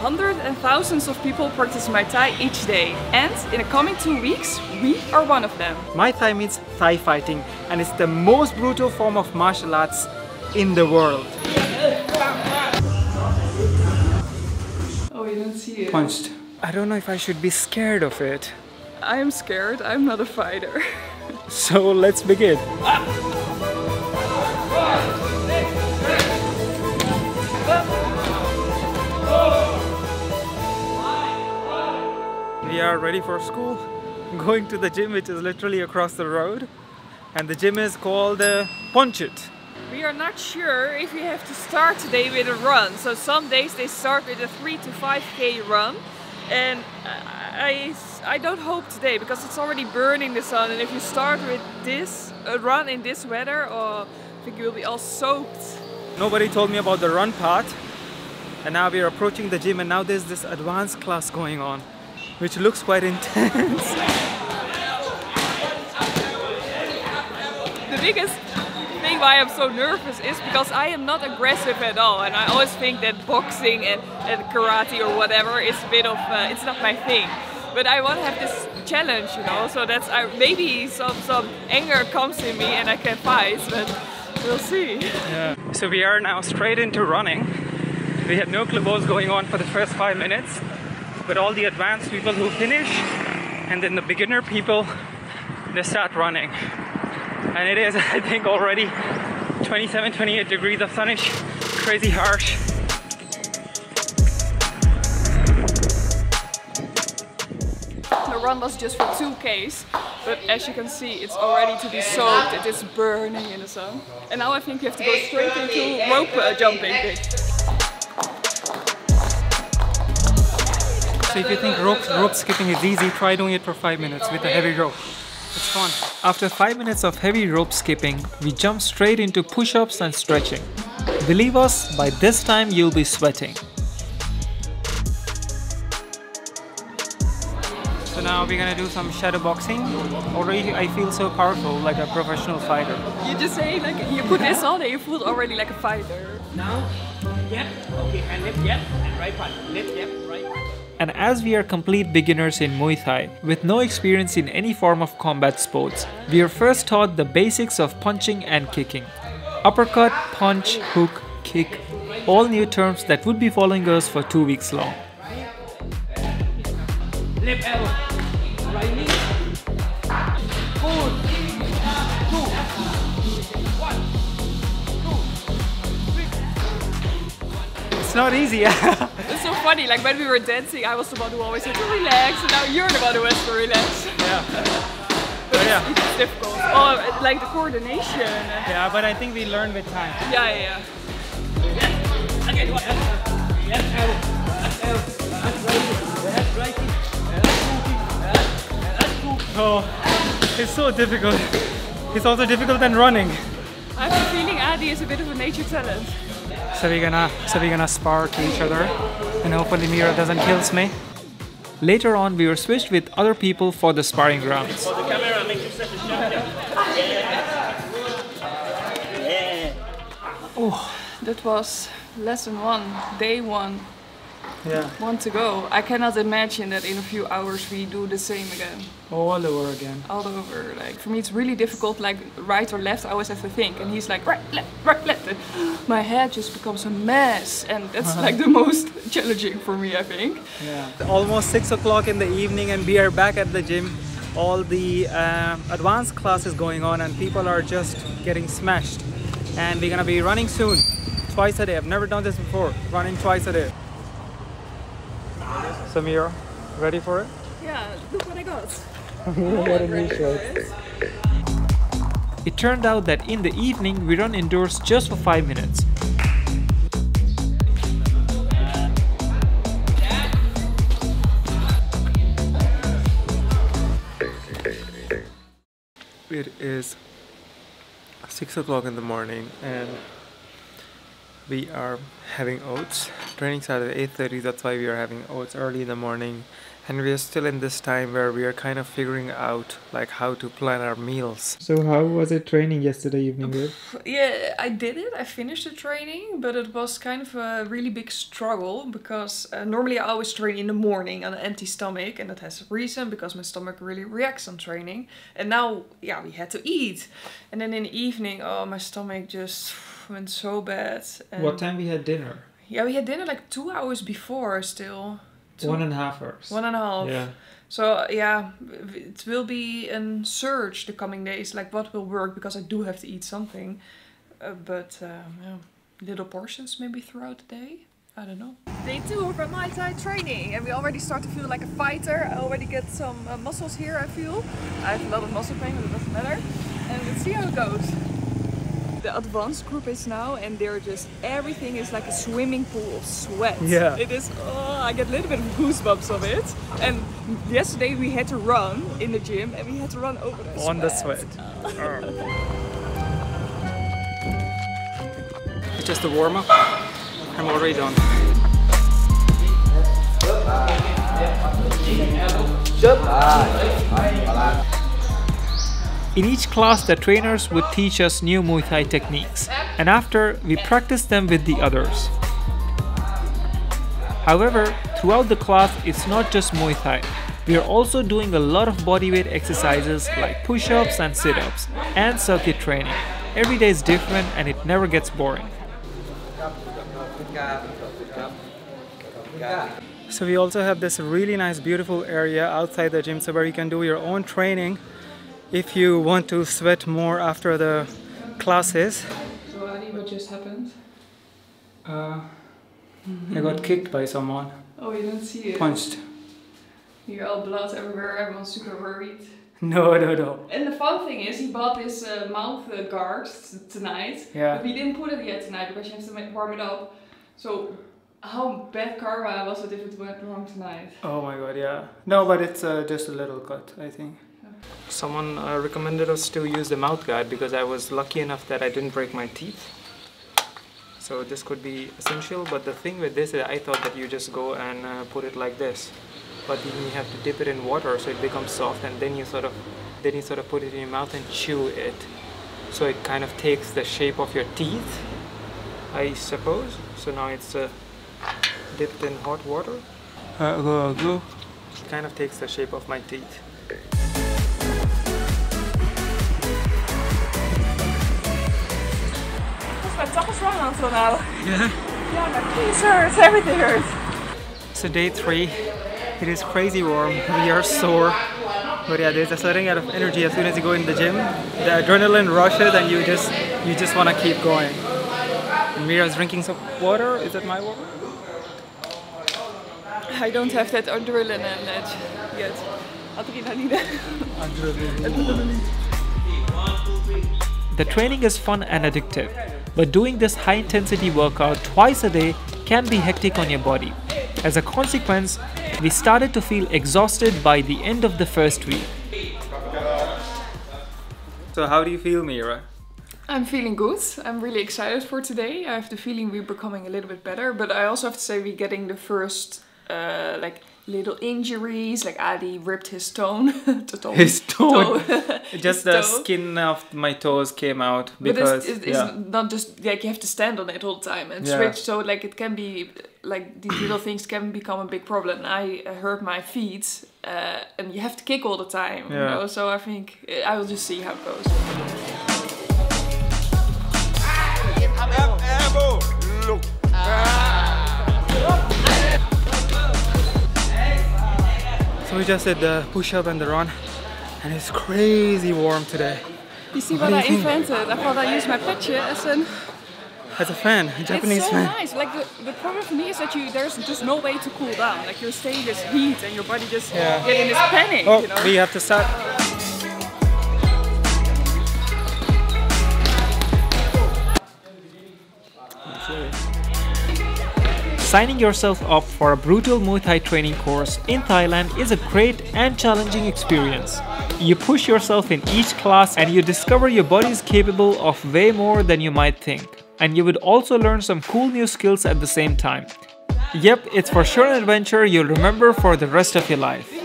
Hundreds and thousands of people practice Muay Thai each day, and in the coming two weeks, we are one of them. Muay Thai means Thai fighting and it's the most brutal form of martial arts in the world. Oh, you don't see it. Punched. I don't know if I should be scared of it. I am scared, I'm not a fighter. So let's begin. Ah! We are ready for school. Going to the gym which is literally across the road. And the gym is called uh, Punch it. We are not sure if we have to start today with a run. So some days they start with a 3 to 5k run. And I, I don't hope today because it's already burning the sun. And if you start with this, a run in this weather, oh, I think you will be all soaked. Nobody told me about the run part. And now we are approaching the gym and now there's this advanced class going on. Which looks quite intense. The biggest thing why I'm so nervous is because I am not aggressive at all. And I always think that boxing and, and karate or whatever is a bit of, uh, it's not my thing. But I want to have this challenge, you know, so that's I, maybe some, some anger comes in me and I can fight, but we'll see. Yeah. So we are now straight into running. We had no clue what was going on for the first five minutes, but all the advanced people who finish, and then the beginner people, they start running. And it is, I think, already 27, 28 degrees of sun is crazy harsh. The run was just for 2Ks, but as you can see, it's already to be soaked. It is burning in the sun. And now I think you have to go straight into rope uh, jumping. So if you think rope, rope skipping is easy, try doing it for five minutes with a heavy rope. It's fun. After 5 minutes of heavy rope skipping, we jump straight into push-ups and stretching. Believe us, by this time you'll be sweating. So now we're gonna do some shadow boxing. Already I feel so powerful, like a professional fighter. You just say like you put this on and you feel already like a fighter. Now, jab, okay, and left jab, and right punch, left jab, right punch. And as we are complete beginners in Muay Thai, with no experience in any form of combat sports, we are first taught the basics of punching and kicking. Uppercut, punch, hook, kick, all new terms that would be following us for two weeks long. Left elbow, right knee, forward, two, one, two, three. It's not easy. It's so funny, like when we were dancing, I was the one who always said to relax, and now you're the one who has to relax. yeah. But yeah. it's, it's difficult. Oh, like the coordination. Yeah, yeah, but I think we learn with time. yeah, yeah. Again, what? Left elbow, left elbow, left right, left right, left hook, left hook. Oh, it's so difficult. It's also difficult than running. I have a feeling Adi is a bit of a nature talent. So we're gonna so we're gonna spar to each other and hopefully Mira doesn't kills me. Later on we were switched with other people for the sparring rounds. Yeah. Oh, that was lesson one, day one, Yeah. one to go. I cannot imagine that in a few hours we do the same again, All over again. all over. Like for me, it's really difficult. Like right or left, I always have to think, and he's like right, left, right, left. And my head just becomes a mess, and that's like the most challenging for me, I think. Yeah. Almost six o'clock in the evening, and we are back at the gym. All the um, advanced classes going on, and people are just getting smashed. And we're gonna be running soon, twice a day. I've never done this before. Running twice a day. Samira, ready for it? Yeah, look what I got. what a new shirt. It turned out that in the evening we run indoors just for 5 minutes. It is 6 o'clock in the morning and we are having oats. Training started at 8.30, that's why we are having oats early in the morning. and we are still in this time where we are kind of figuring out like how to plan our meals. So how was it training yesterday evening? Babe? Yeah, I did it. I finished the training, but it was kind of a really big struggle because uh, normally I always train in the morning on an empty stomach, and that has a reason because my stomach really reacts on training. And now, yeah, we had to eat, and then in the evening, oh, my stomach just went so bad. And What time we had dinner? Yeah, we had dinner like two hours before still. Two- One and a half hours. one and a half. Yeah. So yeah, it will be a surge the coming days. Like what will work because I do have to eat something, uh, but um, yeah, little portions maybe throughout the day. I don't know. Day two of our Muay Thai training, and we already start to feel like a fighter. I already get some uh, muscles here. I feel I have a lot of muscle pain, but it doesn't matter. And let's see how it goes. The advanced group is now, and they're just everything is like a swimming pool of sweat. Yeah. it is. Oh, I get a little bit of goosebumps of it. And yesterday we had to run in the gym, and we had to run over the On the sweat. sweat. Oh. Oh. It's just a warm up. I'm already done. In each class, the trainers would teach us new Muay Thai techniques, and after, we practiced them with the others. However, throughout the class, it's not just Muay Thai. We are also doing a lot of bodyweight exercises like push ups and sit ups, and circuit training. Every day is different and it never gets boring. So we also have this really nice beautiful area outside the gym so where you can do your own training if you want to sweat more after the classes. So Adi, what just happened? Uh, I got kicked by someone, Oh, you didn't see it. punched. You're all blood everywhere. Everyone's super worried. No, no, no. And the fun thing is, he bought this uh, mouth uh, guard tonight. Yeah. But we didn't put it yet tonight because you have to make, warm it up. So, how bad karma was it if it went wrong tonight? Oh my god, yeah. No, but it's uh, just a little cut, I think. Someone uh, recommended us to use the mouth guard because I was lucky enough that I didn't break my teeth. So this could be essential, but the thing with this is I thought that you just go and uh, put it like this. But then you have to dip it in water so it becomes soft and then you sort of then you sort of put it in your mouth and chew it. So it kind of takes the shape of your teeth, I suppose. So now it's uh, dipped in hot water. Uh, go, go. It kind of takes the shape of my teeth. Mij toch eens wrong until now. Yeah? Yeah, my hurt, everything hurts. So day three, it is crazy warm. We are sore, but yeah, there's a setting out of energy as soon as you go in the gym. The adrenaline rushes, and you just you just want to keep going. And Mira's drinking some water. Is that my water? I don't have that adrenaline edge yet. Adrenaline. The training is fun and addictive, but doing this high intensity workout twice a day can be hectic on your body. As a consequence, we started to feel exhausted by the end of the first week. So how do you feel, Mira? I'm feeling good. I'm really excited for today. I have the feeling we're becoming a little bit better, but I also have to say we're getting the first uh, like little injuries. Like Adi ripped his tone. toe. His toe. Toe. Just His the toe. skin of my toes came out because it's, it's, it's yeah. not just like you have to stand on it all the time and Yeah. switch. So like it can be like these little things can become a big problem. I hurt my feet, uh, and you have to kick all the time. You know? So I think I will just see how it goes. So we just did the push up and the run, and it's crazy warm today. You see What what, I invented? I thought I used my petje as an. As a fan, a Japanese it's so fan. nice. Like the, the problem for me is that you there's just no way to cool down. Like you're staying in this heat and your body just Yeah. get in this panic. Oh, you know? we have to start. Signing yourself up for a brutal Muay Thai training course in Thailand is a great and challenging experience. You push yourself in each class and you discover your body is capable of way more than you might think. And you would also learn some cool new skills at the same time. Yep, it's for sure an adventure you'll remember for the rest of your life.